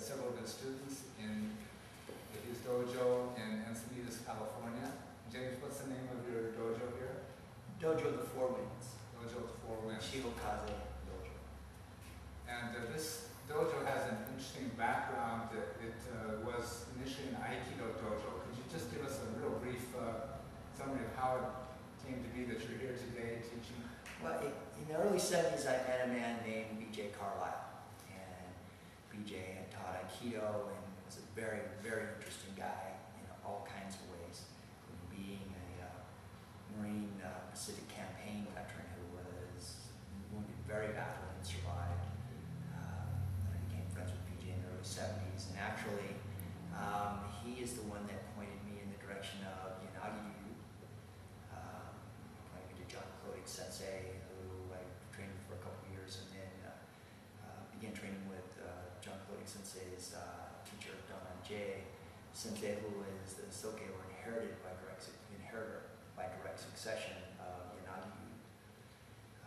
several of his students in his dojo in Encinitas, California. James, what's the name of your dojo here? Dojo the Four Winds. Dojo the Four Winds. Shihokaze Dojo. And uh, this dojo has an interesting background. It, it uh, was initially an Aikido dojo. Could you just give us a real brief uh, summary of how it came to be that you're here today teaching? Well, i- in the early 70s, I met a man named B.J. Carlisle. And B.J. taught Aikido and was a very, very interesting guy in all kinds of ways, including being a uh, Marine uh, Pacific Campaign veteran who was wounded very badly and survived. Um, and I became friends with BJ in the early 70s. And actually, um, he is the one that pointed me in the direction of Yanagi Ryu. Um, pointed me to John Clodig Sensei, who I trained with for a couple of years, and then uh, uh, began training with uh, John Clodig Sensei's uh, teacher, Don Angier. Who is the Soke or inherited by direct, inheritor by direct succession of Yanagi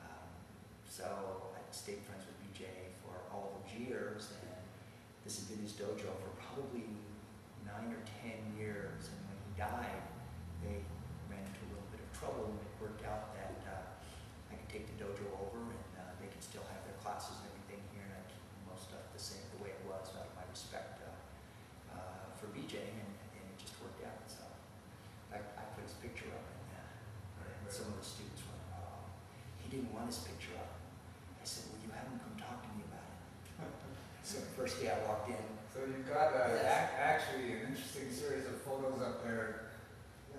Um, so I stayed friends with BJ for all those years, and this had been his dojo for probably nine or ten years. And when he died, they ran into a little bit of trouble, and it worked out that uh, I could take the dojo over, and uh, they could still have their classes and everything here, and I keep most stuff the same the way it was, out of my respect uh, uh, for BJ, and, and it just worked out. So I, I put his picture up, and, uh, and some of the students went, "Oh, he didn't want his picture up." I said, "Well, you haven't come talk to me about it." So the first day I walked in, So you've got uh, Yes. ac- actually an interesting series of photos up there.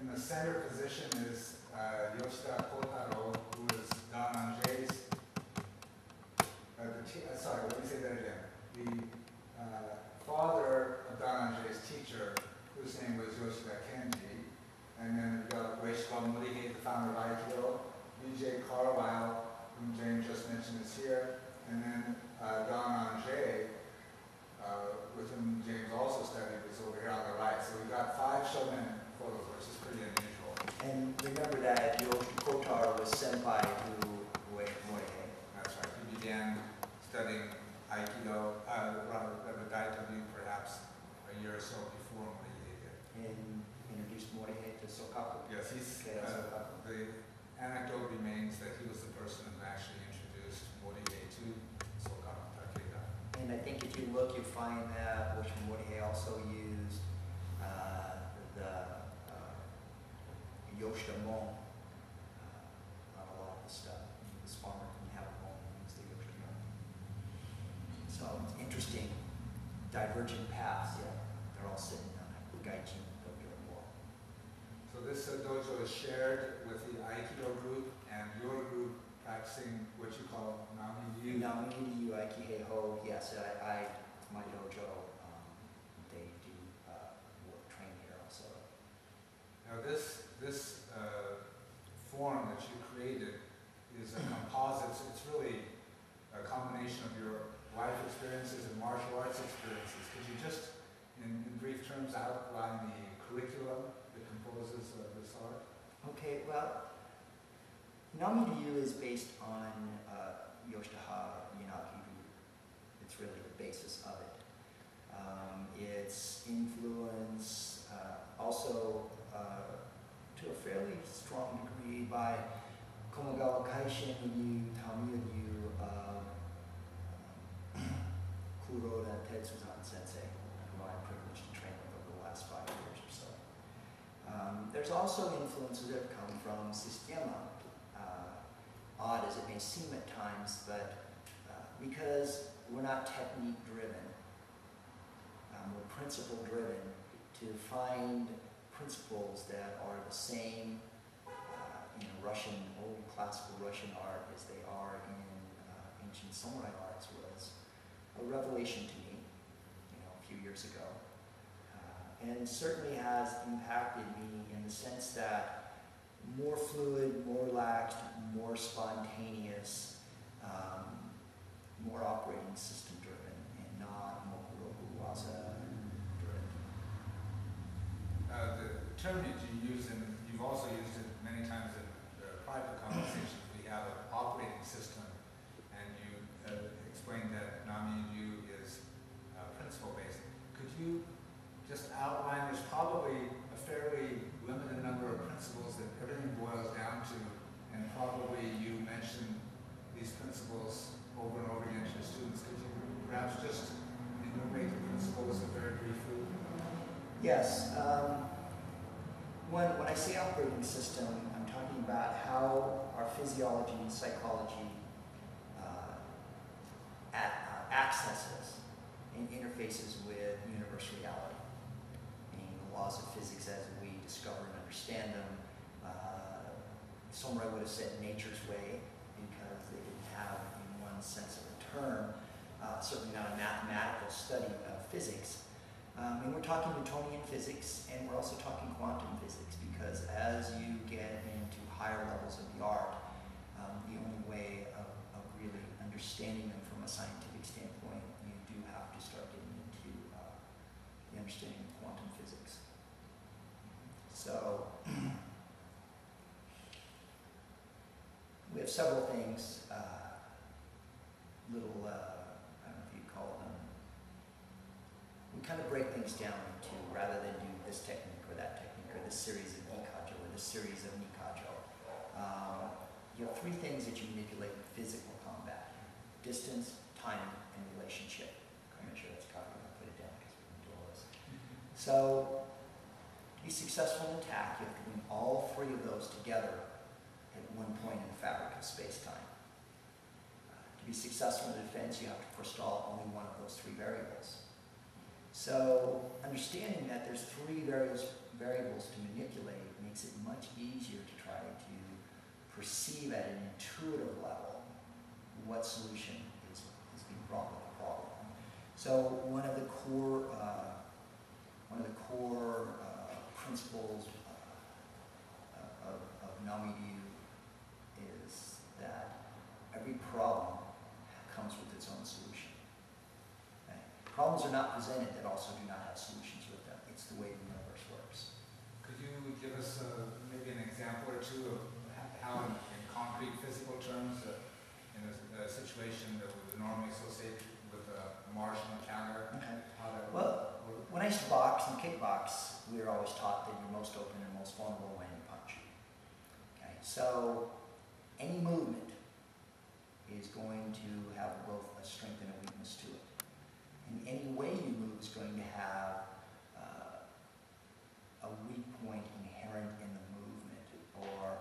In the center position is uh, Yoshida Kotaro, who is Don Angier's, uh, the te- uh, sorry, let me say that again. The uh, father of Don Angier's teacher, whose name was Yoshida Kenji, and then we've got Ueshiba Morihei, the founder of Aikido, BJ Carlisle, whom James just mentioned is here, and then uh, Don Angier, uh, with whom James also studied, is over here on the right. So we've got five shomen photos, which is pretty unusual. and remember that Yoshi Kotar was senpai to Ueshiba Morihei. That's right. He began studying Aikido, uh, rather, rather Daito-ryu perhaps a year or so before Morihei did. and introduced Morihei to Sokaku. Yes, he's, Okay, that's uh, Sokaku. the anecdote remains that he was the person who actually introduced Morihei to Sokaku Takeda. And I think if you look, you find that Ueshiba Morihei also used uh, the uh, Yoshida Mon uh, on a lot of the stuff. This farmer didn't have a mon, he used the Yoshida Mon. So it's interesting, divergent paths, yeah. They're all sitting on a gaijin dojo wall. So this uh, dojo is shared with the Aikido group and your group practicing what you call Nami Mini Aiki Heiho, yes, I, I, my dojo, um, they do uh, work train here also. Now this, this uh, form that you created is a composite, it's really a combination of your life experiences and martial arts experiences. Could you just, in, in brief terms, outline the curriculum that composes uh, this art? Okay, well, Nami Ryu is based on uh, Yoshihara Yanagi Ryu. It's really the basis of it. Um, its influence uh, also uh, to a fairly strong degree by Komagawa Kaishin Ryu, Tamiya Ryu, um, Kuroda Tetsuzan Sensei, who I'm privileged to train with over the last five years or so. Um, there's also influences that have come from Systema, uh, odd as it may seem at times, but uh, because we're not technique driven, um, we're principle driven to find principles that are the same uh, in Russian, old classical Russian art as they are in uh, ancient samurai arts a revelation to me, you know, a few years ago uh, and certainly has impacted me in the sense that more fluid, more relaxed, more spontaneous, um, more operating system driven, and not Mokuroku Waza driven. Uh, the term that you use, and you've also used it many times in private conversations we have of operating system, and you uh, explained that Nami Ryu is uh, principle-based perhaps just enumerate the principles very briefly? Yes. Um, when, when I say operating system, I'm talking about how our physiology and psychology uh, a- uh, accesses and interfaces with universe reality, meaning the laws of physics as we discover and understand them. Uh, somewhere I would have said nature's way because they didn't have, in one sense of the term, uh, certainly not a mathematical study of physics. Um, and we're talking Newtonian physics, and we're also talking quantum physics, because as you get into higher levels of the art, um, the only way of, of really understanding them from a scientific standpoint, you do have to start getting into uh, understanding quantum physics. So, we have several things, uh, little, uh, I don't know if you call them, we kind of break things down into, rather than do this technique or that technique, or this series of Nikajo or this series of Nikajo. Um, you have three things that you manipulate in physical combat. Distance, time, and relationship. I'll make sure that's copied, I'll put it down because we can do all this. So, to be successful in attack, you have to bring all three of those together at one point in the fabric of space-time. Uh, To be successful in defense, you have to forestall only one of those three variables. So understanding that there's three variables, variables to manipulate makes it much easier to try to perceive at an intuitive level what solution is, is being brought with the problem. So one of the core, uh, one of the core uh, principles uh, of, of Nami Ryu is that every problem comes with its own solution. Okay? Problems are not presented that also do not have solutions with them. It's the way the universe works. Could you give us uh, maybe an example or two of how, in in concrete physical terms, uh, in a a situation that we would normally associate with a martial encounter, Okay. how that would Well? When I used to box and kickbox, we were always taught that you're most open and most vulnerable when you punch. Okay, so any movement is going to have both a strength and a weakness to it. And any way you move is going to have uh, a weak point inherent in the movement or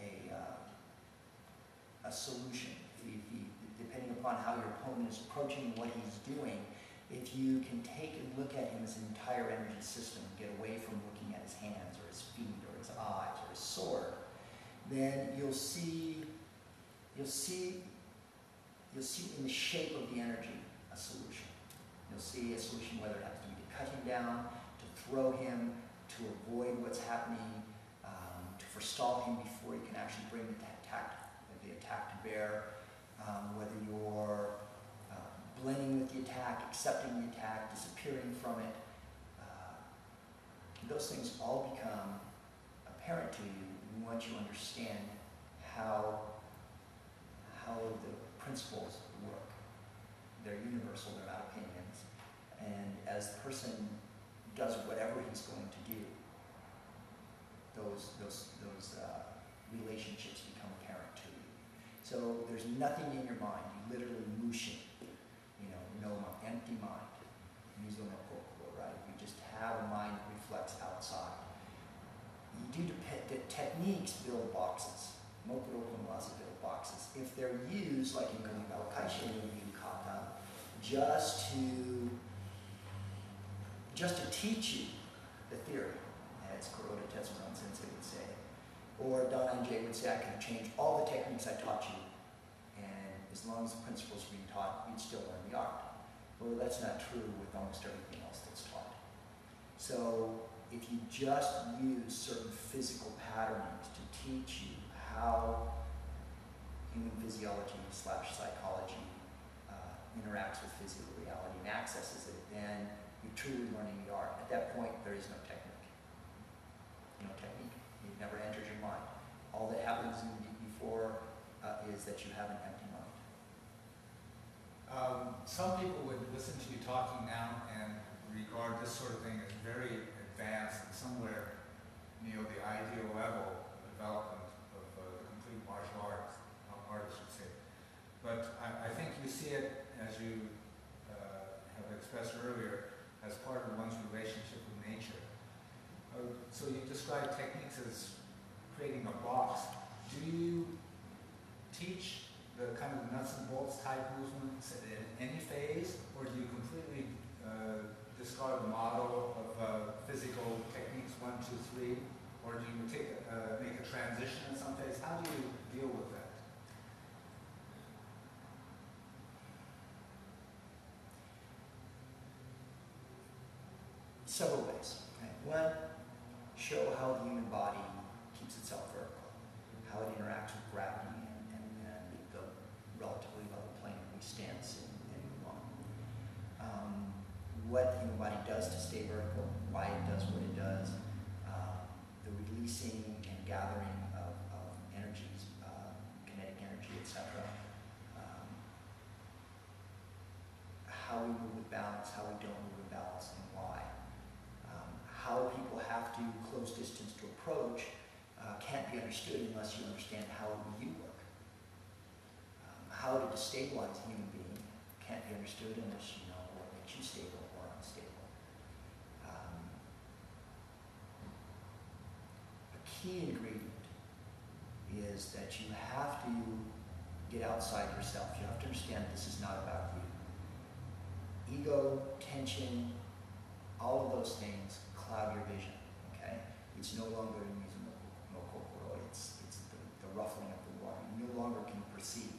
a, uh, a solution. If if depending upon how your opponent is approaching what he's doing, if you can take and look at him as an entire energy system, get away from looking at his hands or his feet or his eyes or his sword, then you'll see, you'll see, you'll see in the shape of the energy a solution. You'll see a solution whether it has to be to cut him down, to throw him, to avoid what's happening, um, to forestall him before he can actually bring the attack, the attack to bear, um, whether you're blending with the attack, accepting the attack, disappearing from it. Uh, those things all become apparent to you once you understand how, how the principles work. They're universal, they're not opinions. And as the person does whatever he's going to do, those, those, those uh, relationships become apparent to you. So there's nothing in your mind, you literally mushin, you mi- empty mind. Mizu no kokoro, right? You just have a mind that reflects outside. You do dep- the techniques build boxes. Mokuroku Waza build boxes. If they're used, like in Komagawa Kaishin and Kata, just to just to teach you the theory, as Kuroda Tetsuzan Sensei would say, or Don Angier would say, I can change all the techniques I taught you, and as long as the principles are being taught, you'd still learn the art. Well, that's not true with almost everything else that's taught. So if you just use certain physical patterns to teach you how human physiology slash psychology uh, interacts with physical reality and accesses it, then you're truly learning the art. At that point, there is no technique. No technique. It never enters your mind. All that happens in, before uh, is that you have an empty. Um, some people would listen to you talking now and regard this sort of thing as very advanced and somewhere near the ideal level of development of uh, the complete martial arts, uh, art, I should say. But I, I think you see it as you uh, expressed earlier as part of one's relationship with nature. Uh, so you describe techniques as creating a box. Do you teach the kind of nuts and bolts type movements in any phase, or do you completely uh, discard the model of uh, physical techniques one, two, three, or do you take uh, make a transition in some phase? How do you deal with that? Several ways. Okay. One, show how the human body keeps itself vertical, how it interacts with gravity relatively level plane that we stand in and move on. Um, what the human body does to stay vertical, why it does what it does, um, the releasing and gathering of, of energies, uh, kinetic energy, etc. Um, how we move with balance, how we don't move with balance, and why. Um, how people have to close distance to approach uh, can't be understood unless you understand how you how to destabilize a human being can't be understood unless you know what makes you stable or unstable. Um, a key ingredient is that you have to get outside yourself. You have to understand this is not about you. Ego, tension, all of those things cloud your vision, okay? It's no longer in using no corporal, it's, it's the, the ruffling of the water. You no longer can perceive.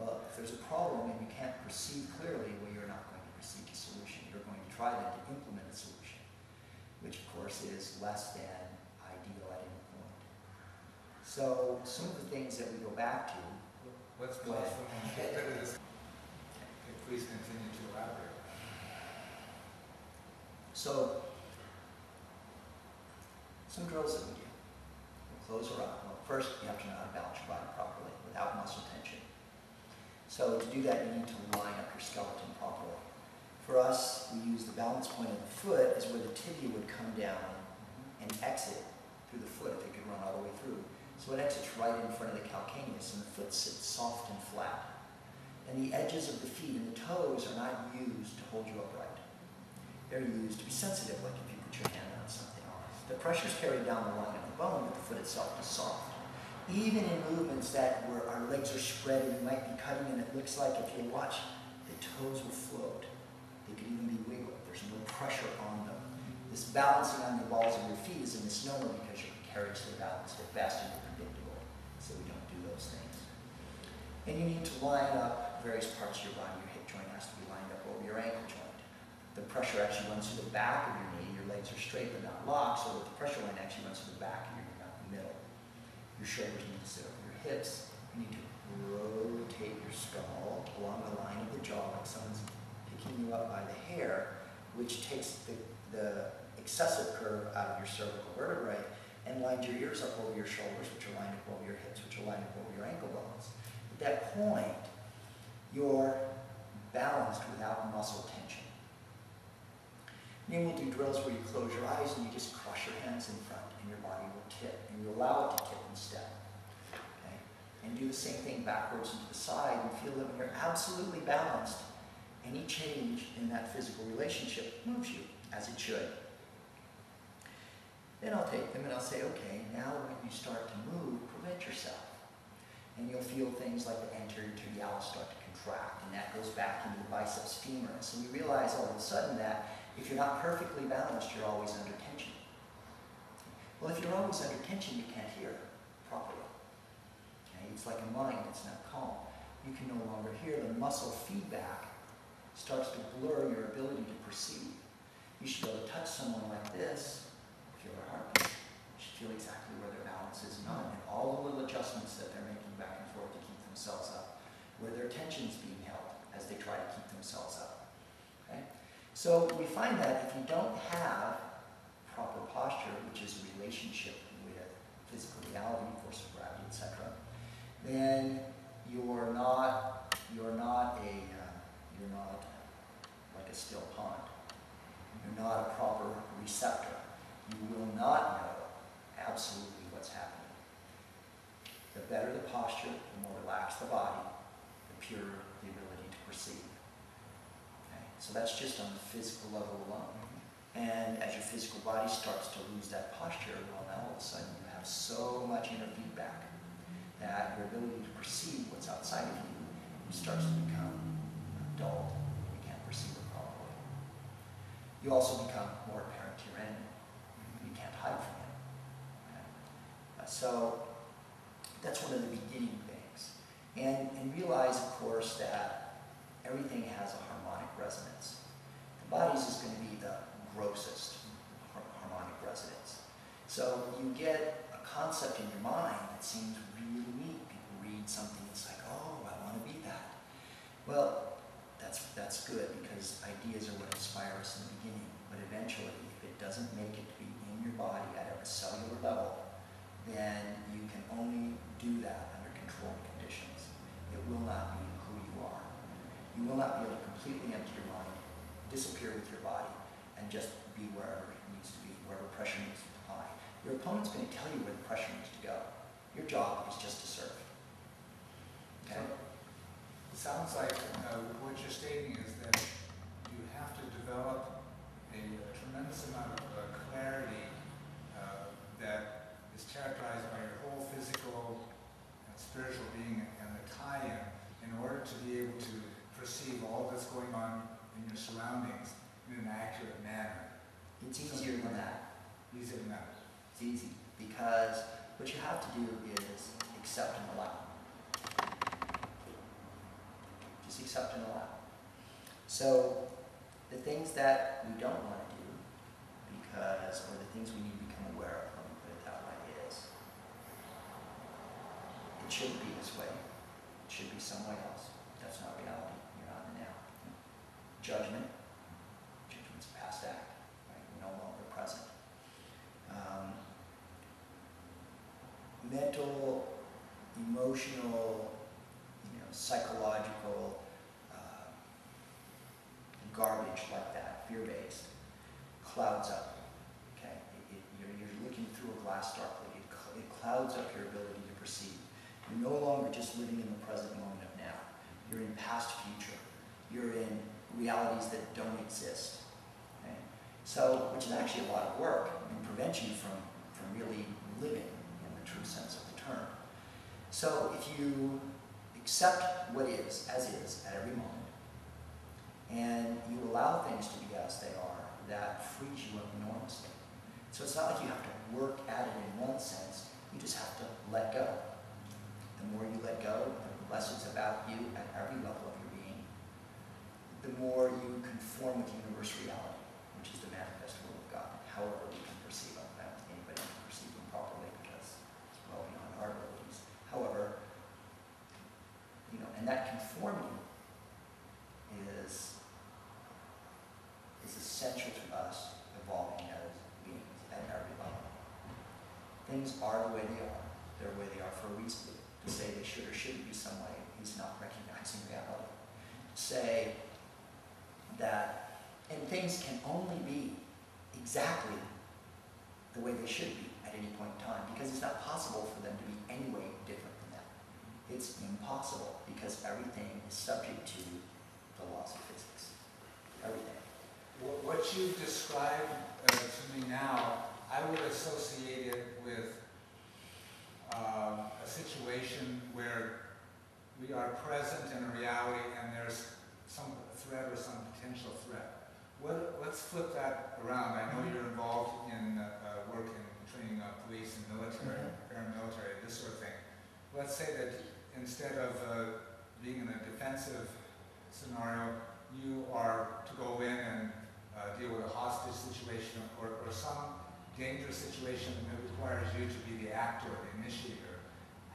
Well, if there's a problem and you can't perceive clearly, well, you're not going to perceive a solution. You're going to try then to implement a solution, which of course is less than ideal at any point. So some of the things that we go back to, Let's Go pause for a moment. Get rid of this. Okay, Please continue to elaborate. so some drills that we do. We'll close her up. Well, first, you have to know how to balance your body properly without muscle tension. So to do that, you need to line up your skeleton properly. For us, we use the balance point of the foot as where the tibia would come down and exit through the foot if it could run all the way through. So it exits right in front of the calcaneus and the foot sits soft and flat. And the edges of the feet and the toes are not used to hold you upright. They're used to be sensitive, like if you put your hand on something. The pressure is carried down the line of the bone, but the foot itself is soft. Even in movements that where our legs are spread and you might be cutting and it looks like if you watch, the toes will float. They could even be wiggled. There's no pressure on them. This balancing on the balls of your feet is a misnomer because you carry the balance at best and you're predictable. So we don't do those things. And you need to line up various parts of your body. Your hip joint has to be lined up over your ankle joint. The pressure actually runs through the back of your knee. Your legs are straight but not locked, so that the pressure line actually runs through the back of your knee, not the middle. Your shoulders need to sit over your hips. You need to rotate your skull along the line of the jaw like someone's picking you up by the hair, which takes the, the excessive curve out of your cervical vertebrae and lines your ears up over your shoulders, which are lined up over your hips, which are lined up over your ankle bones. At that point, you're balanced without muscle tension. Then we'll do drills where you close your eyes and you just cross your hands in front and your body will tip and you allow it to tip step. Okay? And do the same thing backwards and to the side and feel that when you're absolutely balanced, any change in that physical relationship moves you as it should. Then I'll take them and I'll say, okay, now when you start to move, prevent yourself. And you'll feel things like the anterior tibialis start to contract, and that goes back into the biceps femoris. And you realize all of a sudden that if you're not perfectly balanced, you're always under tension. Well, if you're always under tension, you can't hear properly. Okay? It's like a mind that's not calm. You can no longer hear. The muscle feedback starts to blur your ability to perceive. You should be able to touch someone like this, feel their heartbeat. You should feel exactly where their balance is not, and all the little adjustments that they're making back and forth to keep themselves up, where their tension's being held as they try to keep themselves up. Okay? So we find that if you don't have proper posture, which is a relationship with physical reality, force of gravity, etc., then you're not you're not a uh, you're not like a still pond. You're not a proper receptor. You will not know absolutely what's happening. The better the posture, the more relaxed the body, the purer the ability to perceive. Okay? So that's just on the physical level alone. And as your physical body starts to lose that posture, well, now all of a sudden you have so much inner feedback that your ability to perceive what's outside of you starts to become dulled. You can't perceive it properly. You also become more apparent to your enemy. You can't hide from him. Okay? Uh, So that's one of the beginning things. And, and realize, of course, that everything has a harmonic resonance. The body's is going to be the grossest harmonic resonance. So you get a concept in your mind that seems really neat. People read something, it's like, oh, I want to be that. Well, that's, that's good because ideas are what inspire us in the beginning. But eventually, if it doesn't make it to be in your body at a cellular level, then you can only do that under controlled conditions. It will not be who you are. You will not be able to completely empty your mind, disappear with your body, and just be wherever it needs to be, wherever pressure needs to apply. Your opponent's going to tell you where the pressure needs to go. Your job is just to serve. Okay? It sounds like uh, what you're stating is that you have to develop a tremendous amount of uh, clarity uh, that is characterized by your whole physical and spiritual being and the tie-in in order to be able to perceive all that's going on in your surroundings in an accurate manner. It's easier than that. Easy than that. It's easy because what you have to do is accept and allow. Just accept and allow. So the things that we don't want to do because, or the things we need to become aware of, let me put it that way, is it shouldn't be this way. It should be some way else. That's not reality. You're not in the now. Judgment. Judgment's a past act. Right? We're no longer present. Um, mental, emotional, you know, psychological uh, garbage like that, fear-based, clouds up. Okay, it, it, you're, you're looking through a glass darkly. It, cl- it clouds up your ability to perceive. You're no longer just living in the present moment of now. You're in past future. You're in realities that don't exist. Okay? So, which is actually a lot of work and prevents you from, from really living sense of the term. So if you accept what is as is at every moment, and you allow things to be as they are, that frees you up enormously. So it's not like you have to work at it in one sense, you just have to let go. The more you let go, the less it's about you at every level of your being, the more you conform with universe reality, which is the manifest will of God, however we can perceive them. I don't think anybody can perceive them properly because it's well beyond our abilities. However, you know, and that conformity is is essential to us evolving as beings at every level. Things are the way they are. They're the way they are for a reason. To say they should or shouldn't be some way is not recognizing reality. To say that, and things can only be exactly the way they should be at any point in time because it's not possible for them to be any way different than that. It's impossible because everything is subject to the laws of physics. Everything. What what you described uh, to me now, I would associate it with um, a situation where we are present in a reality and there's some threat or some potential threat. What, let's flip that around. I know you're involved in uh, uh, work in training of police and military, paramilitary, this sort of thing. Let's say that instead of uh, being in a defensive scenario, you are to go in and uh, deal with a hostage situation or, or some dangerous situation that requires you to be the actor, the initiator.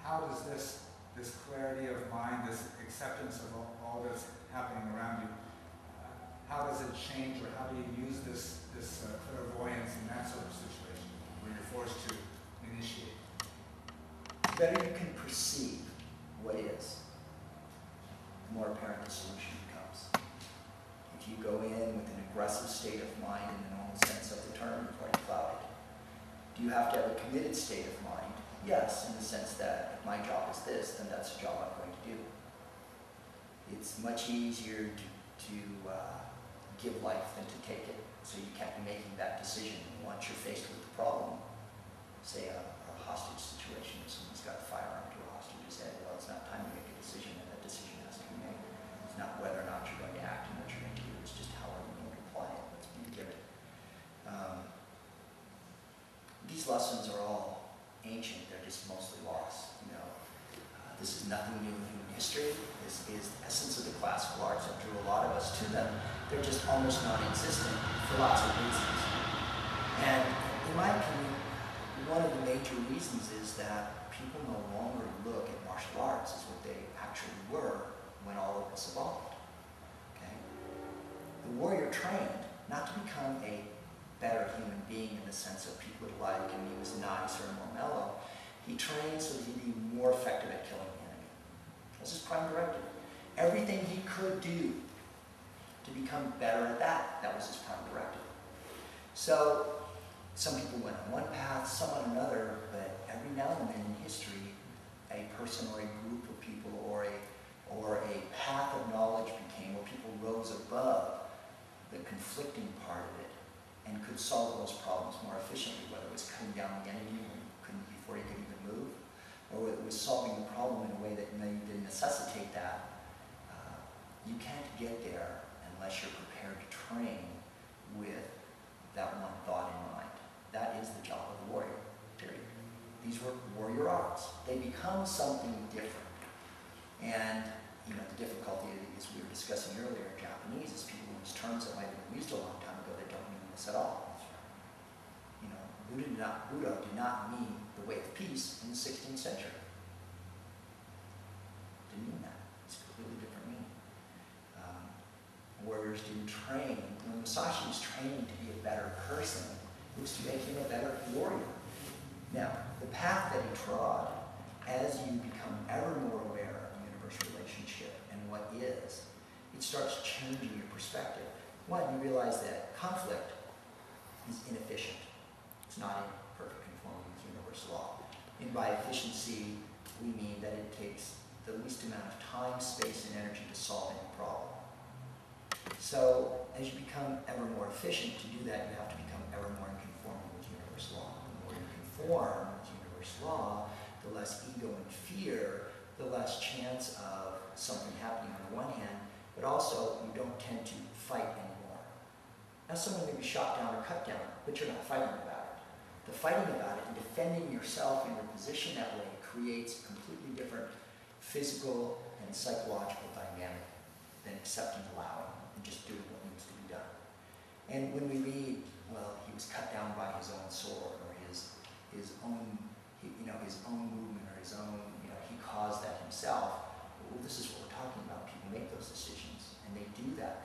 How does this, this clarity of mind, this acceptance of all, all that's happening around you, uh, how does it change or how do you use this, this uh, clairvoyance in that sort of situation where you're forced to initiate? The better you can perceive what is, the more apparent the solution becomes. If you go in with an aggressive state of mind in the normal sense of the term, you're quite clouded. Do you have to have a committed state of mind? Yes, in the sense that if my job is this, then that's the job I'm going to do. It's much easier to, to uh, give life than to take it. So you can't be making that decision once you're faced with the problem. Say a, a hostage situation, if someone's got a firearm to a hostage's head, well, it's not time to make a decision, and that decision has to be made. It's not whether or not you're going to act and what you're going to do, it's just how are you going to apply it, what's being given. Um, these lessons are all ancient, they're just mostly lost, you know. Uh, this is nothing new in human history. This is the essence of the classical arts that drew a lot of us to them. They're just almost non-existent for lots of reasons. And in my opinion, one of the major reasons is that people no longer look at martial arts as what they actually were when all of this evolved. Okay? The warrior trained not to become a better human being in the sense of people would like and he was nice or more mellow. He trained so that he'd be more effective at killing the enemy. That's his prime directive. Everything he could do to become better at that, that was his prime directive. So some people went on one path, some on another, but every now and then in history, a person or a group of people or a or a path of knowledge became where people rose above the conflicting part of it and could solve those problems more efficiently, whether it was cutting down the enemy when he couldn't, before he could even move, or it was solving the problem in a way that may necessitate that. Uh, you can't get there unless you're prepared to train with that one thought in mind. That is the job of the warrior, period. These were warrior arts. They become something different. And, you know, the difficulty, as we were discussing earlier, in Japanese, is people use terms that might have been used a long time ago that don't mean this at all. You know, Budo did not, Budo did not mean the way of peace in the 16th century. Didn't mean that. It's a completely different meaning. Um, warriors didn't train. When Musashi was training to be a better person, it was to make him a better warrior. Now, the path that he trod, as you become ever more aware of the universe relationship and what is, it starts changing your perspective. One, you realize that conflict is inefficient. It's not in perfect conformity with universal law. And by efficiency, we mean that it takes the least amount of time, space, and energy to solve any problem. So, as you become ever more efficient, to do that, you have to become ever more in conformity with universal law. The more you conform with universal law, the less ego and fear, the less chance of something happening on the one hand, but also you don't tend to fight anymore. Now, someone may be shot down or cut down, but you're not fighting about it. The fighting about it and defending yourself and your position that way creates a completely different physical and psychological dynamic than accepting, allowing, and just doing what needs to be done. And when we read, well, he was cut down by his own sword or his his own, you know, his own movement or his own, you know, he caused that himself. Well, this is what we're talking about. People make those decisions and they do that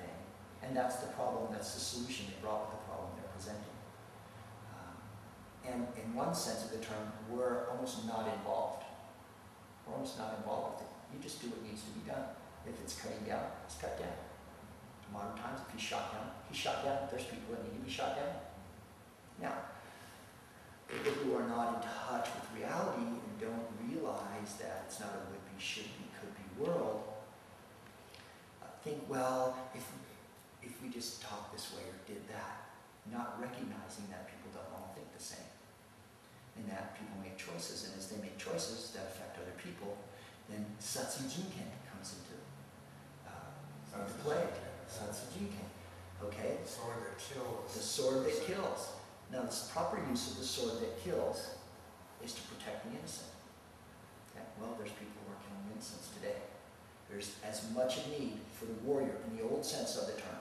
and that's the problem. That's the solution they brought with the problem they're presenting. Um, and in one sense of the term, we're almost not involved. We're almost not involved with it. You just do what needs to be done. If it's cutting down, it's cut down. In Modern times, if he's shot down, he's shot down. There's people that need to be shot down. Now, people who are not in touch with reality and don't realize that it's not a would be, should be, could be world, think, well, if, if we just talk this way or did that, not recognizing that people don't all think the same. And that people make choices, and as they make choices that affect other people, then Satsu Jinken comes into uh, Satsu play. Satsu Jinken. Okay? The sword that kills. The sword that kills. Now, the proper use of the sword that kills is to protect the innocent. Okay? Well, there's people who are killing innocents today. There's as much a need for the warrior in the old sense of the term,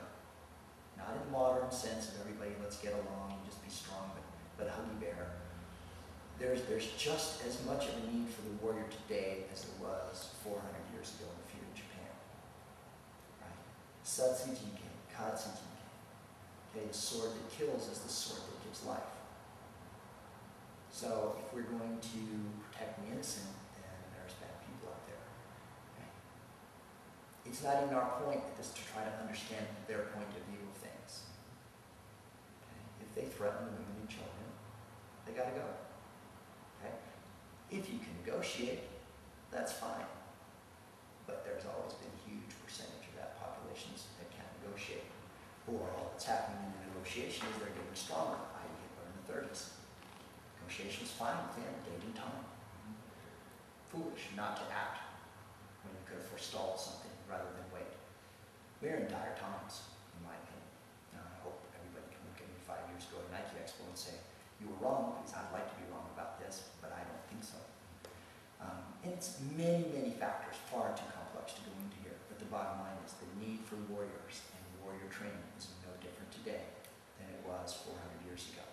not in the modern sense of everybody let's get along and just be strong, but, but huggy bear. There's, there's just as much of a need for the warrior today as there was 400 years ago in the feudal Japan. Right? Satsu Jinken, Katsu Jinken. Okay, the sword that kills is the sword that gives life. So if we're going to protect the innocent, then there's bad people out there. Okay? It's not even our point at this to try to understand their point of view? If they threaten the women and children, they gotta go. Okay? If you can negotiate, that's fine. But there's always been a huge percentage of that population that can't negotiate. Or all that's happening in the negotiation is they're getting stronger, i.e. Hitler in the thirties. Negotiations fine with him, date and time. Foolish not to act when you could have forestalled something rather than wait. We're in dire times, in my opinion. Now, I hope everybody can look at me five years ago at Aiki Expo and say, you were wrong, because I'd like to be wrong about this, but I don't think so. Um, and it's many, many factors, far too complex to go into here. But the bottom line is the need for warriors and warrior training is no different today than it was 400 years ago.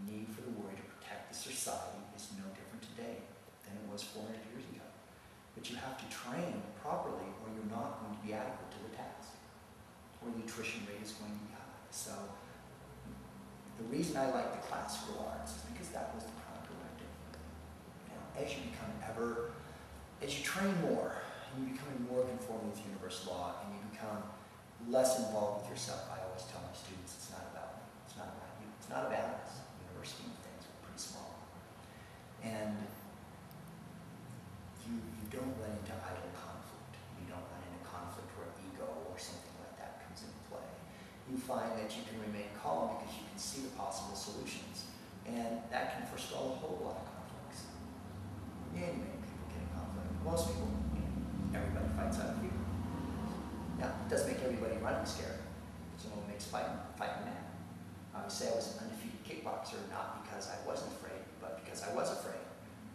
The need for the warrior to protect the society is no different today than it was 400 years ago. But you have to train properly or you're not going to be adequate to the task. Or the attrition rate is going to be high. So the reason I like the classical arts is because that was the crown directive. Now, as you become ever, as you train more, and you become more conforming with universal law, and you become less involved with yourself, I always tell my students, it's not about me, it's not about you, it's not about us. University and things are pretty small. And you, you don't run into idle conflict. You don't run into conflict where ego or something like that comes into play. You find that you can remain calm because you see the possible solutions. And that can forestall a whole lot of conflicts. Many, many people get in conflict. Most people, everybody fights out of fear. Now, it does make everybody running scary. So it makes fighting, fighting mad. I would say I was an undefeated kickboxer not because I wasn't afraid, but because I was afraid.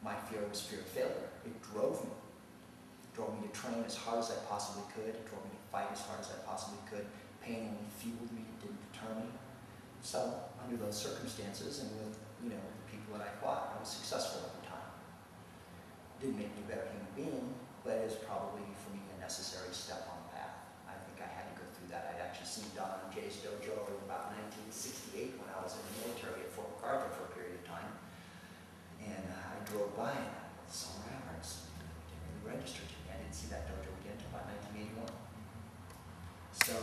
My fear was fear of failure. It drove me. It drove me to train as hard as I possibly could. It drove me to fight as hard as I possibly could. Pain only fueled me, it didn't deter me. So, under those circumstances and with, you know, the people that I fought, I was successful at the time. Didn't make me a better human being, but it was probably, for me, a necessary step on the path. I think I had to go through that. I'd actually seen Don Angier's dojo in about 1968 when I was in the military at Fort MacArthur for a period of time. And uh, I drove by and I saw Roberts. Didn't really register to me. I didn't see that dojo again until about 1981. So,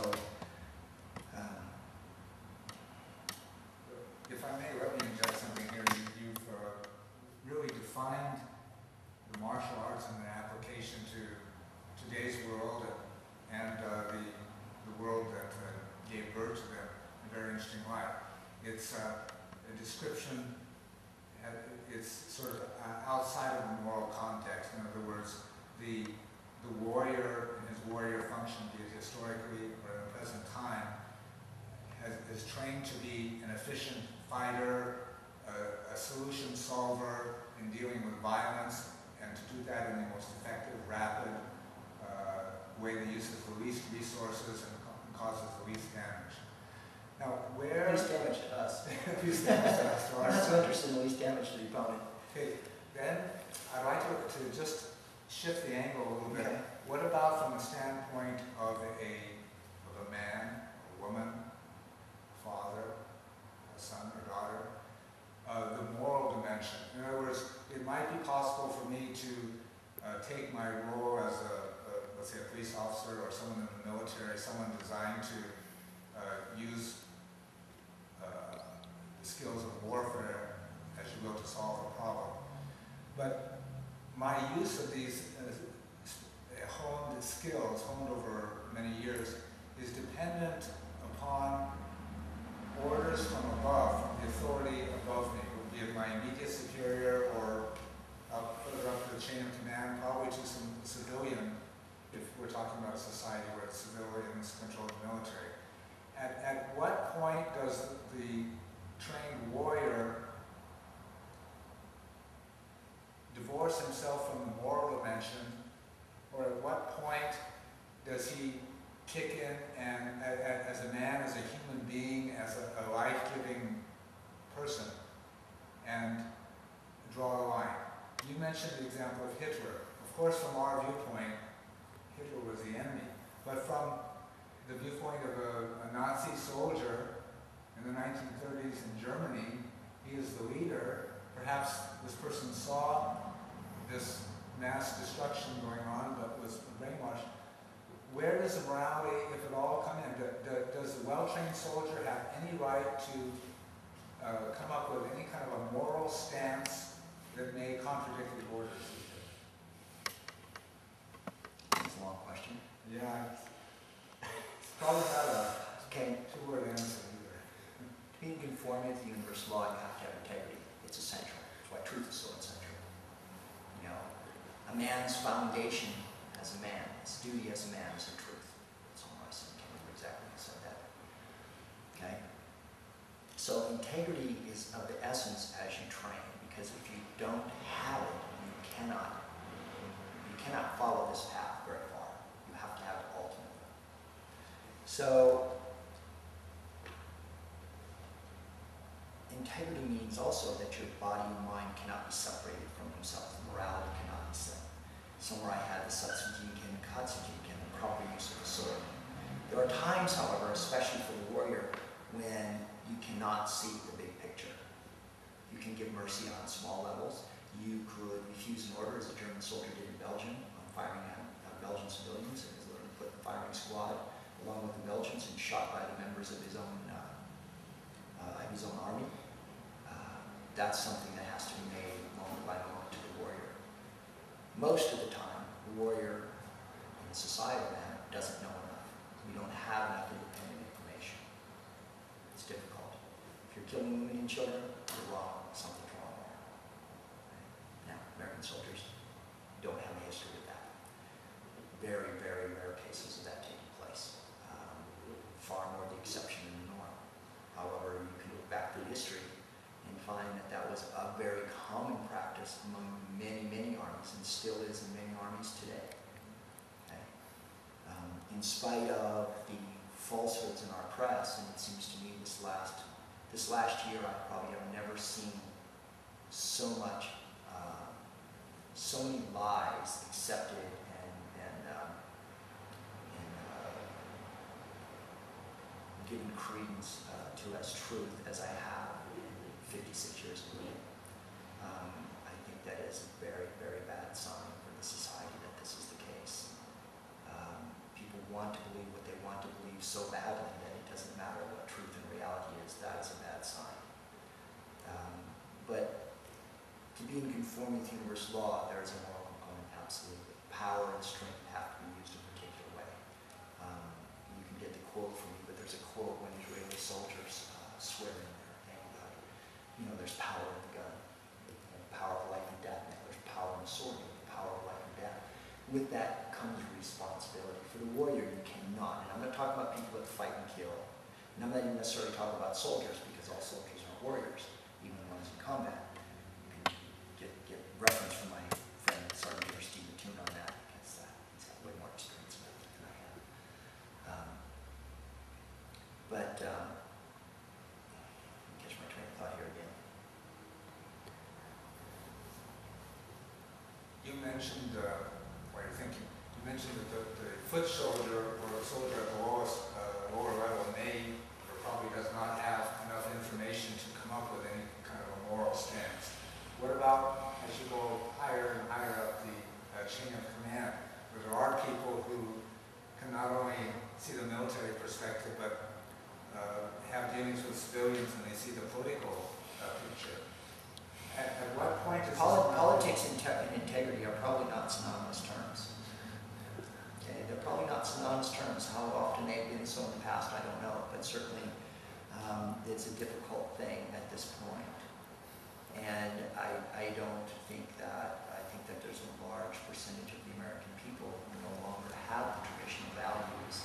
a man's foundation as a man, his duty as a man is the truth. That's all I said. Can't remember exactly I said that. Okay? So integrity is of the essence as you train, because if you don't have it, you cannot, you cannot follow this path very far. You have to have it ultimately. So integrity means also that your body and mind cannot be separated from themselves. Morality cannot Somewhere I had the Satsujinken and Katsujinken, the proper use of the sword. There are times, however, especially for the warrior, when you cannot see the big picture. You can give mercy on small levels. You could refuse an order, as a German soldier did in Belgium, on firing at Belgian civilians, and was literally put in the firing squad along with the Belgians and shot by the members of his own uh, uh, his own army. Uh, that's something that has to be made moment by moment. Most of the time, the warrior in the societal manner doesn't know enough. We don't have enough independent information. It's difficult. If you're killing women and children, you're wrong. Something's wrong there. Now, American soldiers don't have a history of that. Very, very rare cases of that taking place. Um, far more the exception than the norm. However, you can look back through history and find that that was a very common practice among many, many armies and still is in many armies today. Okay? Um, in spite of the falsehoods in our press, and it seems to me this last this last year I probably have never seen so much, uh, so many lies accepted and and, um, and uh, given credence uh, to as truth as I have 56 years living. Um, I think that is a very, very bad sign for the society that this is the case. Um, people want to believe what they want to believe so badly that it doesn't matter what truth and reality is. That is a bad sign. Um, but to be in conformity with universal law, there is a moral component, absolutely. Power and strength have to be used in a particular way. Um, you can get the quote from me, but there's a quote when Israeli soldiers uh, swear in you know, there's power in the gun, and power of life and death. Now, there's power in the sword, and power of life and death. With that comes responsibility. For the warrior, you cannot, and I'm not talking about people that fight and kill, and I'm not even necessarily talking about soldiers, because all soldiers are warriors, even the ones in combat. You get, get reference from my friend Sergeant Major Stephen Toon on that, because uh, he's got way more experience with it than I have. Um, but, um, catch my train of thought here again. You mentioned, uh, you? You mentioned that the, the foot soldier or the soldier at the lowest, uh, lower level may or probably does not have enough information to come up with any kind of a moral stance. What about as you go higher and higher up the uh, chain of command, where there are people who can not only see the military perspective, but uh, have dealings with civilians and they see the political uh, picture. At, at what point does this Poli- Politics and te- and integrity are probably not synonymous terms. Okay, they're probably not synonymous terms. How often they've been so in the past, I don't know, but certainly um, it's a difficult thing at this point. And I, I don't think that, I think that there's a large percentage of the American people who no longer have the traditional values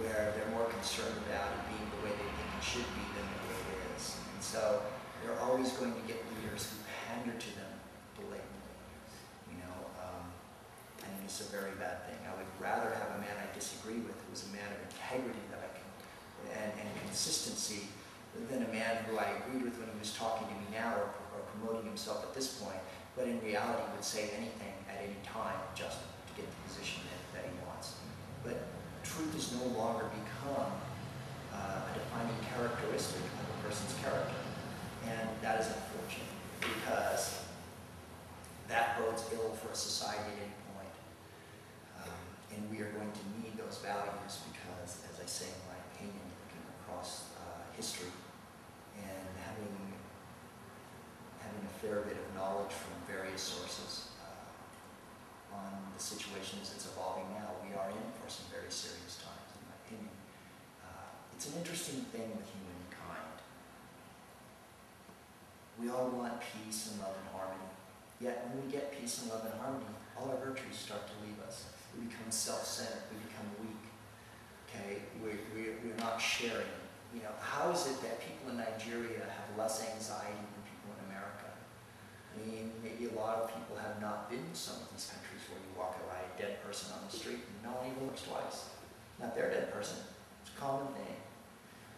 where they're more concerned about it being the way they think it should be than the way it is. And so they're always going to get leaders who pander to them blatantly. You know, um, I think it's a very bad thing. I would rather have a man I disagree with who's a man of integrity that I can, and, and consistency than a man who I agreed with when he was talking to me now or, or himself at this point, but in reality would say anything at any time just to get the position that, that he wants. But truth has no longer become uh, a defining characteristic of a person's character. And that is unfortunate because that bodes ill for a society at any point. Um, and we are going to need those values because, as I say in my opinion, looking across uh, history and having, a fair bit of knowledge from various sources uh, on the situation as it's evolving now, we are in for some very serious times, in my opinion. Uh, it's an interesting thing with humankind. We all want peace and love and harmony. Yet when we get peace and love and harmony, all our virtues start to leave us. We become self-centered. We become weak. Okay, we're, we're, we're not sharing. You know, how is it that people in Nigeria have less anxiety than people in America? I mean, maybe a lot of people have not been to some of these countries where you walk by a dead person on the street and no one even looks twice. Not their dead person. It's a common thing.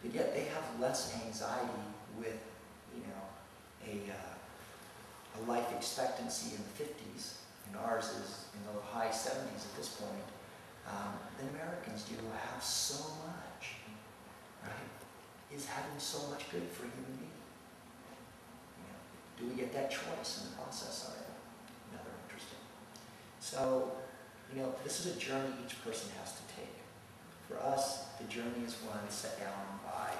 But yet they have less anxiety with, you know, a, uh, a life expectancy in the 50s, and ours is in the high 70s at this point, um, than Americans do have so much, right? Is having so much good for human being. Do we get that choice in the process it? Another interesting. So, you know, this is a journey each person has to take. For us, the journey is one set down by,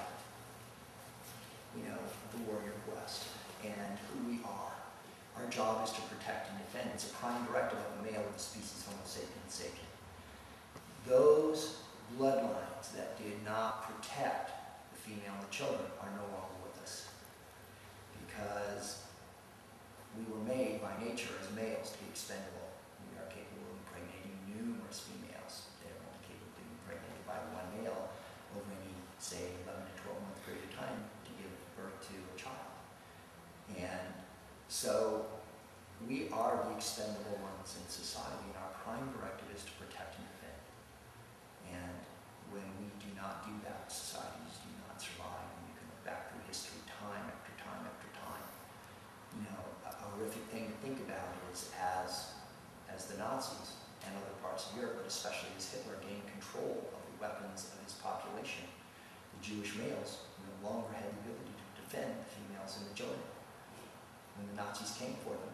you know, the warrior quest and who we are. Our job is to protect and defend. It's a prime directive of the male of the species Homo sapiens sapien. Those bloodlines that did not protect the female and the children are no longer with us. Because we were made by nature as males to be expendable. We are capable of impregnating numerous females. They're only capable of being impregnated by one male over any, say, 11 to 12 month period of time to give birth to a child. And so we are the expendable ones in society, and our prime directive is to protect and defend. And when we do not do that, societies do not survive. And you can look back through history time after time after time. You know, a a horrific thing to think about is as, as the Nazis and other parts of Europe, but especially as Hitler gained control of the weapons of his population, the Jewish males no longer had the ability to defend the females and the children. When the Nazis came for them,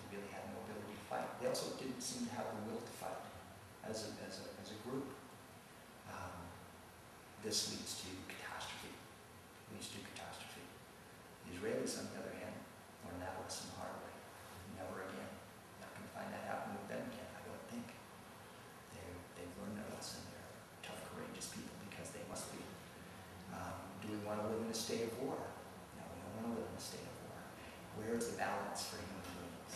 they really had no ability to fight. They also didn't seem to have the will to fight as a, as a, as a group. Um, this leads to catastrophe. Leads to catastrophe. The Israelis, on the other hand, learned that lesson the hard way. Never again. Not going to find that happen with them again, I don't think. They, they've learned their lesson. They're tough, courageous people because they must be. Um, do we want to live in a state of war? No, we don't want to live in a state of war. Where is the balance for human beings?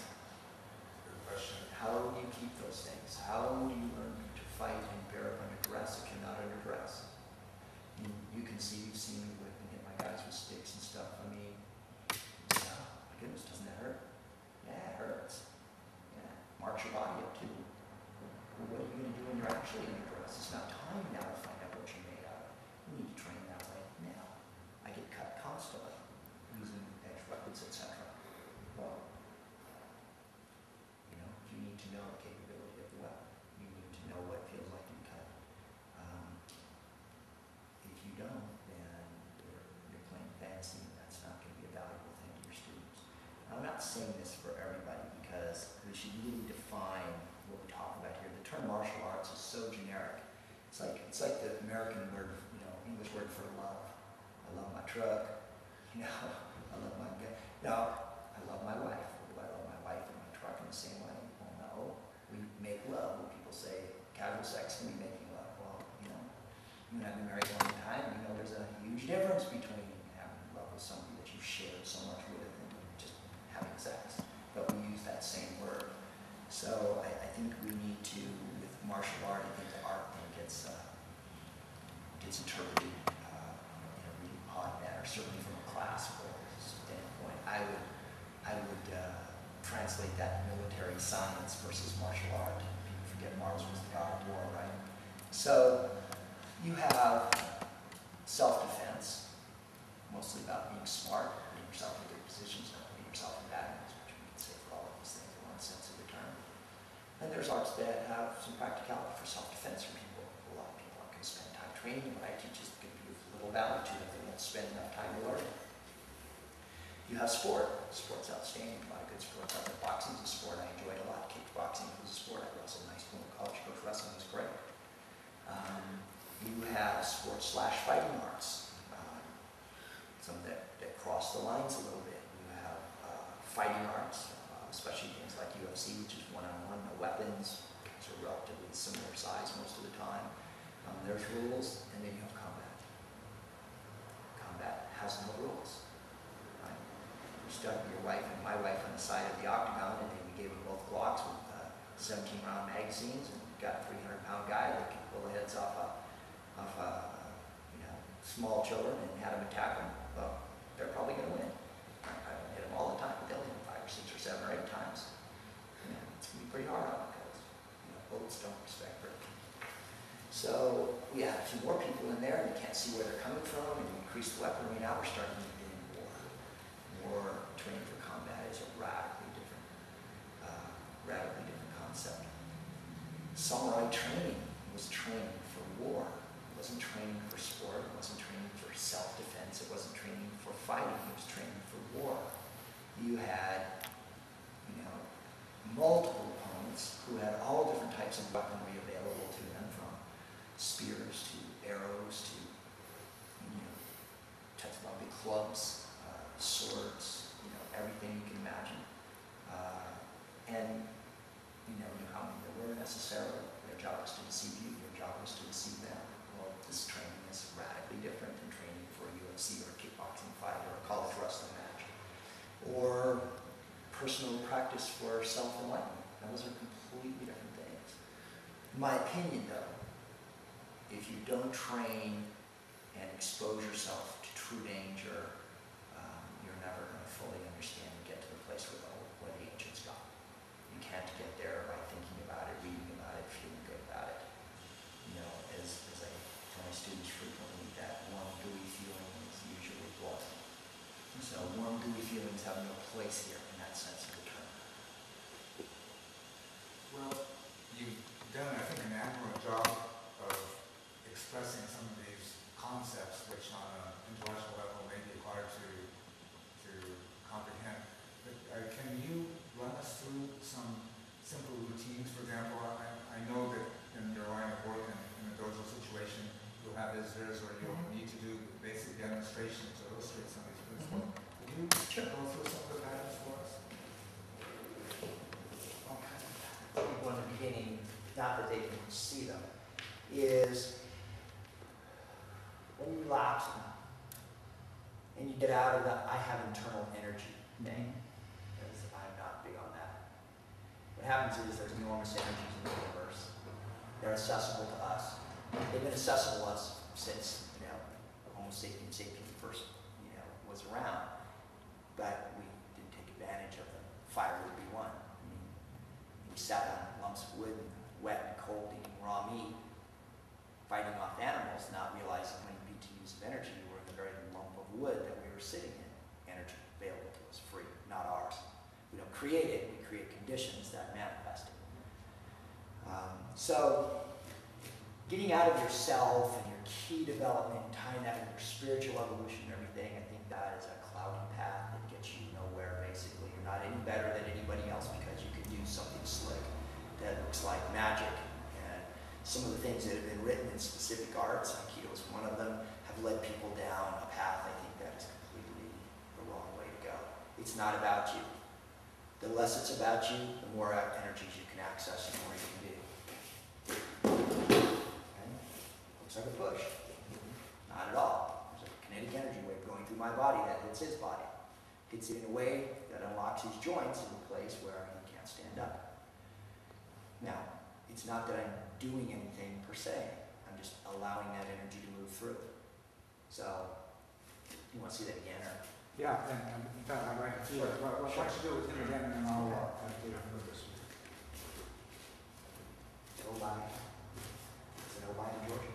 Good question. How do you keep those things? How do you learn to fight and bear up under duress if you're not under duress? You, you can see, you've seen me whip and hit my guys with sticks and stuff. I mean, yeah, my goodness, doesn't that hurt? Yeah, it hurts. Yeah, march your body up too. Well, what are you going to do when you're actually under duress? It's not time now to find out what you're made out of. You need to train that way now. I get cut constantly using edge weapons, etc. Well, you know, you need to know the capability of the weapon. You need to know what it feels like to be cut. Um, if you don't, then you're, you're playing fantasy, and that's not going to be a valuable thing to your students. I'm not saying this for everybody because we should really define what we're talking about here. The term martial arts is so generic. It's like it's like the American word, you know, English word for love. I love my truck. You know, I love my gun. No, I love my wife. Do I love my wife and my truck in the same way? Well, no. We make love. When people say casual sex can be making love. Well, you know, you and I have been married a long time. You know, there's a huge difference between having love with somebody that you shared so much with and just having sex. But we use that same word. So I, I think we need to, with martial art, I think the art thing gets uh, gets interpreted uh, in a really odd manner, certainly from a classical standpoint. I would, I would uh, translate that military science versus martial art. People forget Mars was the god of war, right? So you have self-defense, mostly about being smart, putting yourself in good positions, not putting yourself in bad ones, which we can say for all of these things in one sense of the term. And there's arts that have some practicality for self-defense for people. A lot of people aren't going to spend time training. What I teach is going to be of little value to them. They won't spend enough time learning. You have sport. Sport's outstanding. A lot of good sports out there. Boxing's a sport I enjoyed a lot. Kickboxing was a sport I wrestled in high school and college. Coach wrestling was great. Um, you have sports slash fighting arts. Um, some that, that cross the lines a little bit. You have uh, fighting arts, uh, especially things like UFC, which is one-on-one, no weapons. Guys are relatively similar size most of the time. Um, there's rules, and then you have combat. Combat has no rules. Right? You stuck your wife and my wife on the side of the octagon, and then we gave them both Glocks with uh, 17 round magazines, and got a 300 pound guy that could pull the heads off a, off a, you know, small children and had them attack them. Well, they're probably going to win. I don't hit them all the time, but they'll hit them five or six or seven or eight times. You know, it's going to be pretty hard on them because you know, bullets don't respect brick. So we have a few more people in there, and you can't see where they're coming from, and you increase the weaponry. Now we're starting to get into war. War training for combat is a radically different, uh, radically different concept. Samurai training was training for war. It wasn't training for sport. It wasn't training for self-defense. It wasn't training for fighting. It was training for war. You had, you know, multiple opponents who had all different types of weaponry available to them, from spears to arrows to, you know, of clubs, uh, swords, you know, everything you can imagine. Uh, and you never knew how many there were necessarily. Their job was to deceive you, your job was to deceive them. Well, this training is radically different than training for a UFC or a kickboxing fight or a college wrestling match. Or personal practice for self-enlightenment. Those are completely different things. In my opinion, though, if you don't train and expose yourself to true danger, um, you're never going to fully understand and get to the place where the, where the ancients got. You can't get there by thinking about it, reading about it, feeling good about it. You know, as, as I tell my students frequently, that warm, gooey feeling is usually blood. So warm, gooey feelings have no place here in that sense of the term. Well, you've done, I think, an admirable job of expressing some of these concepts, which on an intellectual level may be hard to, to comprehend. But uh, can you run us through some simple routines? For example, I, I know that in your line of work and in a dojo situation, you'll have visitors or you'll Mhm. need to do basic demonstrations to illustrate some of these principles. Would you Sure. go through some of the patterns for us? people in the beginning, not that they can see them, is when you relax and you get out of the I have internal energy thing, because I'm not big on that. What happens is there's enormous energies in the universe. They're accessible to us. They've been accessible to us since, you know, Homo sapiens sapiens first, you know, was around. But we didn't take advantage of them. Fire would be one. I mean, we sat on lumps of wood, wet and cold, eating raw meat, fighting off animals, not realizing how many BTUs of energy were in the very lump of wood that we were sitting in. Energy available to us, free, not ours. We don't create it, we create conditions that manifest it. Um, so, getting out of yourself and your key development, tying that with your spiritual evolution and everything, I think that is a cloudy path that gets you nowhere, basically. You're not any better than anybody else because you can do something slick that looks like magic. And some of the things that have been written in specific arts, Aikido is one of them, have led people down a path I think that is completely the wrong way to go. It's not about you. The less it's about you, the more energies you can access the more you can do. Okay? Looks like a push. Not at all. There's a kinetic energy wave going through my body that hits his body. Hits it in a way that unlocks his joints in a place where he can't stand up. Now, it's not that I'm doing anything per se. I'm just allowing that energy to move through. So, you want to see that again, or? Yeah, and, and in fact, like to see what, what, what you do with him again, and then I'll, uh, do this. Go by. Is it in Georgia?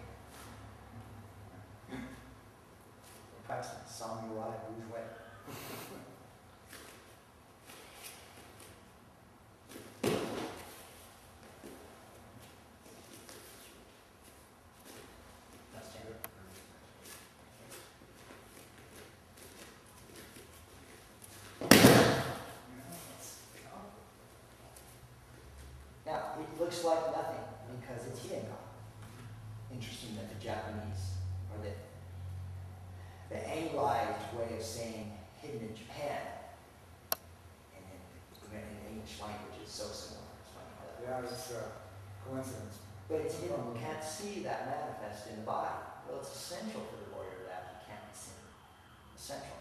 Now, it looks like nothing because it's Hiegon. Interesting that the Japanese, way of saying hidden in Japan, and in, in English language is so similar. It's funny how that Yeah, it's a uh, coincidence. But it's hidden, you can't see that manifest in the body. Well, it's essential for the warrior that he can't see. Essential.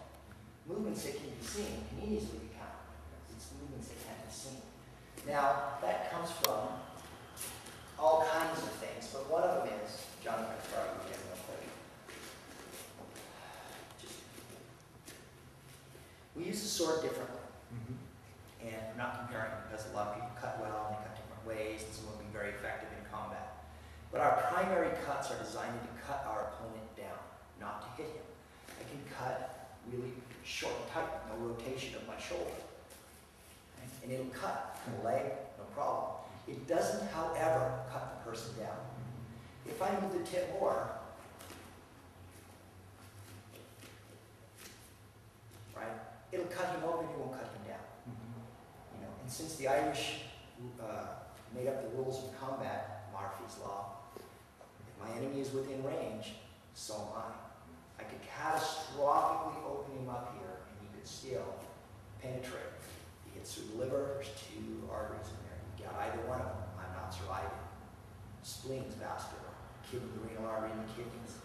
movements that can be seen can easily be counted. It's movements that can't be seen. Now, that comes from all kinds of things, but one of them is, John, I'm going to start with you real quick. Just- We use the sword differently. Mm-hmm. And I'm not comparing because a lot of people cut well and they cut different ways, and some will be very effective in combat. But our primary cuts are designed to cut our opponent down, not to hit him. I can cut really short and tight, no rotation of my shoulder. And it'll cut the leg, no problem. It doesn't, however, cut the person down. Mm-hmm. If I move the tip more, right, it'll cut him open, it won't cut him down. You know, and since the Irish uh, made up the rules of combat, Murphy's Law, if my enemy is within range, so am I. I could catastrophically open him up here, and he could still penetrate. He gets through the liver, there's two arteries in there. You got either one of them, I'm not surviving. Spleen's vascular, kidney, the renal artery in the kidneys.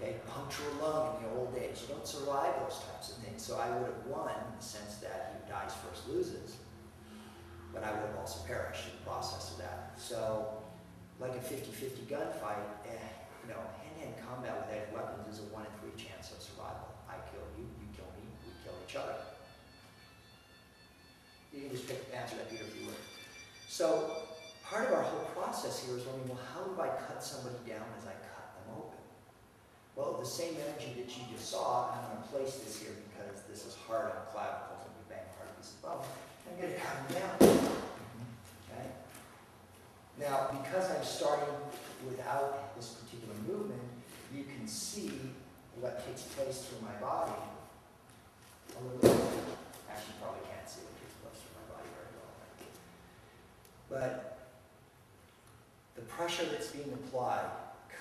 Okay, puncture a lung in the old days. You don't survive those types of things. So I would have won in the sense that he dies first loses. But I would have also perished in the process of that. So, like a 50-50 gunfight, eh, you know, hand-to-hand combat with heavy weapons is a one in three chance of survival. I kill you, you kill me, we kill each other. You can just pick, answer that, Peter, if you would. So, part of our whole process here is wondering, well, how do I cut somebody down as I? Well, the same energy that you just saw, I'm going to place this here because this is hard on clavicles and we bang hard piece of bone. I'm going to them down. Okay? Now, because I'm starting without this particular movement, you can see what takes place through my body a little bit. Actually, you probably can't see what takes place through my body very well. But the pressure that's being applied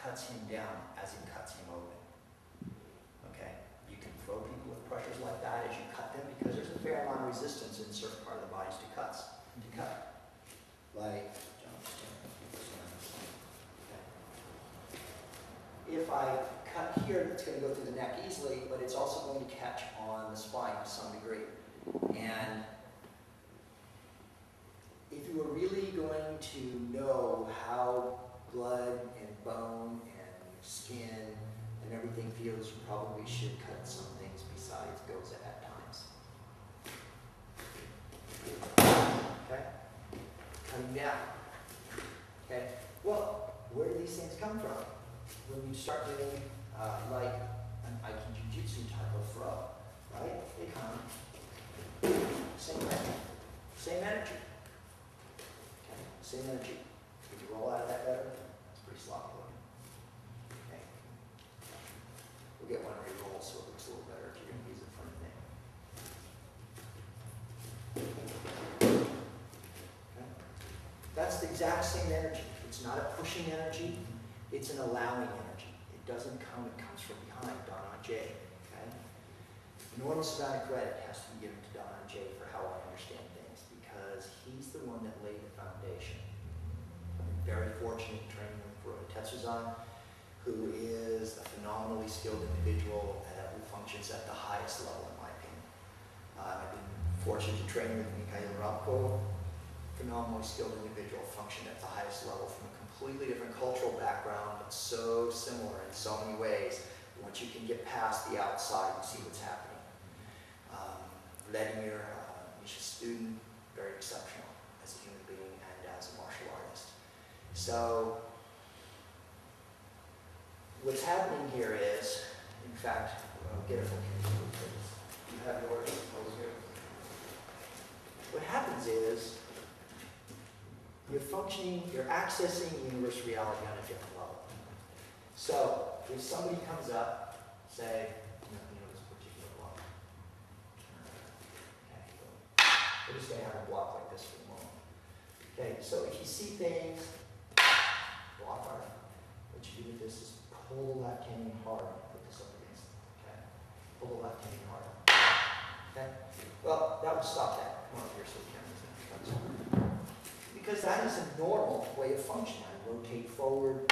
cuts him down as it cuts him open. Okay? You can throw people with pressures like that as you cut them because there's a fair amount of resistance in certain part of the bodies to cuts, to cut. Like, if I cut here, it's going to go through the neck easily, but it's also going to catch on the spine to some degree. And if you were really going to know how blood and bone and skin and everything feels, you probably should cut some things besides goes at times. Okay? Cutting down. Okay? Well, where do these things come from? When you start doing uh, like an Aikido Jiu-Jitsu type of throw, right? They come same energy. Same energy. Okay, same energy. Did you roll out of that better? Looking. Okay. We'll get one re-roll so it looks a little better if you're gonna use it for anything. Okay. That's the exact same energy. It's not a pushing energy, it's an allowing energy. It doesn't come, it comes from behind, Don Angier. Okay? Enormous amount of credit has to be given to Don Angier for how I understand things because he's the one that laid the foundation. I'm very fortunate training Tetsuzan, who is a phenomenally skilled individual uh, who functions at the highest level, in my opinion. Uh, I've been fortunate to train with Mikhail Ryabko, phenomenally skilled individual, functioned at the highest level from a completely different cultural background, but so similar in so many ways. Once you can get past the outside and see what's happening. Um, Vladimir, uh, a student, very exceptional as a human being and as a martial artist. So, what's happening here is, in fact, I'll get it from you. You have here. What happens is, you're functioning, you're accessing universe reality on a different level. So, if somebody comes up, say, you know, you know this particular block. Okay, We're just gonna have a block like this for a moment. Okay, so if you see things, block hard. What you do with this is pull the left hand hard, put this up against it, okay? Pull the left hand hard. Okay? Well, that would stop that. Come on here so we can. Because that is a normal way of functioning. I rotate forward,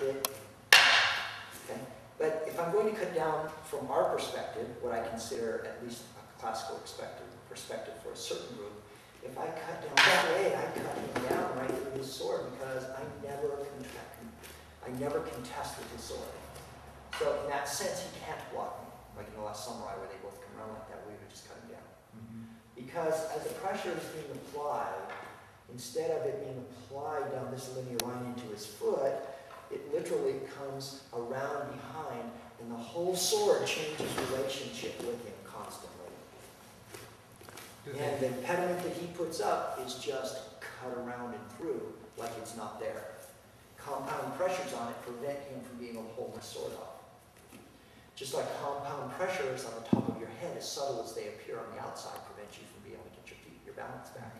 hit. Okay? But if I'm going to cut down from our perspective, what I consider at least a classical perspective, perspective for a certain group, if I cut down that way, I cut him down right through his sword because I never contest, I never contest with his sword. So in that sense, he can't block me, like in the last samurai where they both come around like that, we would just cut him down. Because as the pressure is being applied, instead of it being applied down this linear line into his foot, it literally comes around behind, and the whole sword changes relationship with him constantly. And the impediment that he puts up is just cut around and through, like it's not there. Compound pressures on it prevent him from being able to hold the sword off. Just like compound pressures on the top of your head, as subtle as they appear on the outside, prevent you from being able to get your feet, your balance back.